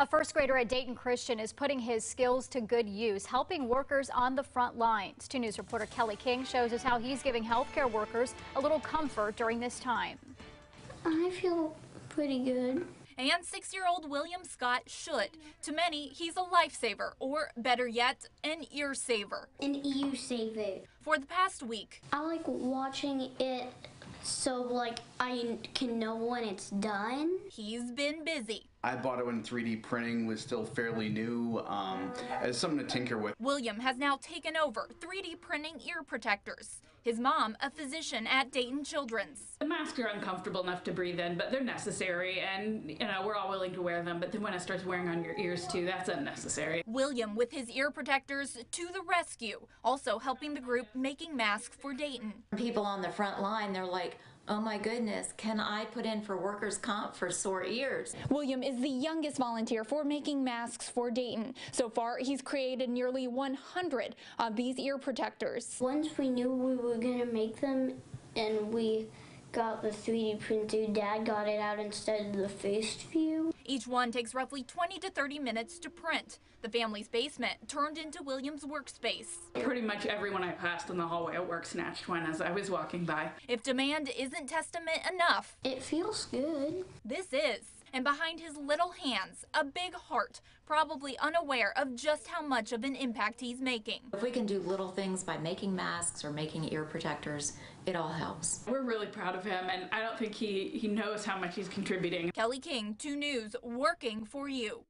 A first grader at Dayton Christian is putting his skills to good use, helping workers on the front lines. 2 News reporter Kelly King shows us how he's giving healthcare workers a little comfort during this time. I feel pretty good. And six year old William Scott should. To many, he's a lifesaver, or better yet, an ear saver. An EU save it. For the past week, I like watching it so like I can know when it's done. he's been busy. I bought it when 3D printing was still fairly new, um, as something to tinker with. William has now taken over 3D printing ear protectors. His mom, a physician at Dayton Children's. The masks are uncomfortable enough to breathe in, but they're necessary, and you know we're all willing to wear them. But then when it starts wearing on your ears too, that's unnecessary. William with his ear protectors to the rescue, also helping the group making masks for Dayton. people on the front line, they're like, oh my goodness, can I put in for workers' comp for sore ears? William is the youngest volunteer for making masks for Dayton. So far, he's created nearly 100 of these ear protectors. Once we knew we were gonna make them and we got the 3D printer, Dad got it out instead of the first few. Each one takes roughly 20 to 30 minutes to print. The family's basement turned into William's workspace. Pretty much everyone I passed in the hallway at work snatched one as I was walking by. If demand isn't testament enough, It feels good. this is. And behind his little hands, a big heart, probably unaware of just how much of an impact he's making. If we can do little things by making masks or making ear protectors, it all helps. We're really proud of him, and I don't think he he knows how much he's contributing. Kelly King, 2 News, working for you.